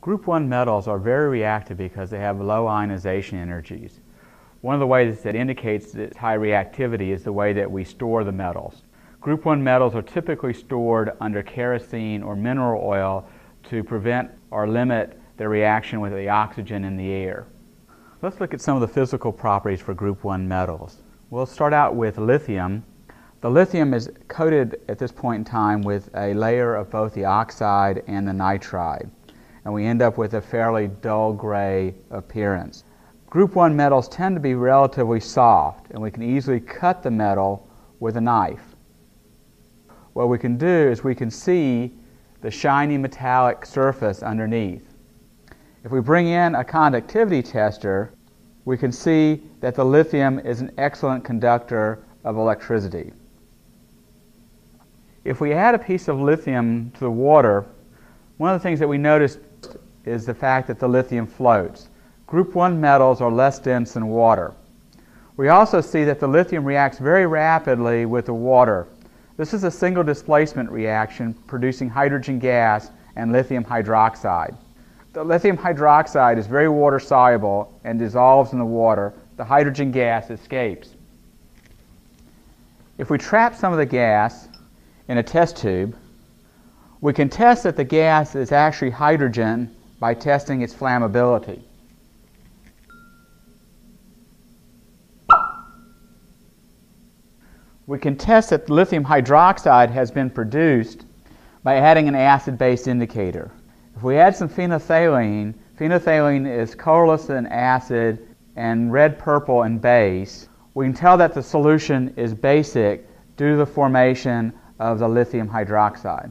Group 1 metals are very reactive because they have low ionization energies. One of the ways that indicates its high reactivity is the way that we store the metals. Group 1 metals are typically stored under kerosene or mineral oil to prevent or limit their reaction with the oxygen in the air. Let's look at some of the physical properties for Group 1 metals. We'll start out with lithium. The lithium is coated at this point in time with a layer of both the oxide and the nitride and we end up with a fairly dull gray appearance. Group 1 metals tend to be relatively soft, and we can easily cut the metal with a knife. What we can do is we can see the shiny metallic surface underneath. If we bring in a conductivity tester, we can see that the lithium is an excellent conductor of electricity. If we add a piece of lithium to the water, one of the things that we notice is the fact that the lithium floats. Group 1 metals are less dense than water. We also see that the lithium reacts very rapidly with the water. This is a single displacement reaction producing hydrogen gas and lithium hydroxide. The lithium hydroxide is very water soluble and dissolves in the water. The hydrogen gas escapes. If we trap some of the gas in a test tube, we can test that the gas is actually hydrogen by testing its flammability. We can test that lithium hydroxide has been produced by adding an acid-base indicator. If we add some phenolphthalein, phenolphthalein is colorless in acid and red-purple in base, we can tell that the solution is basic due to the formation of the lithium hydroxide.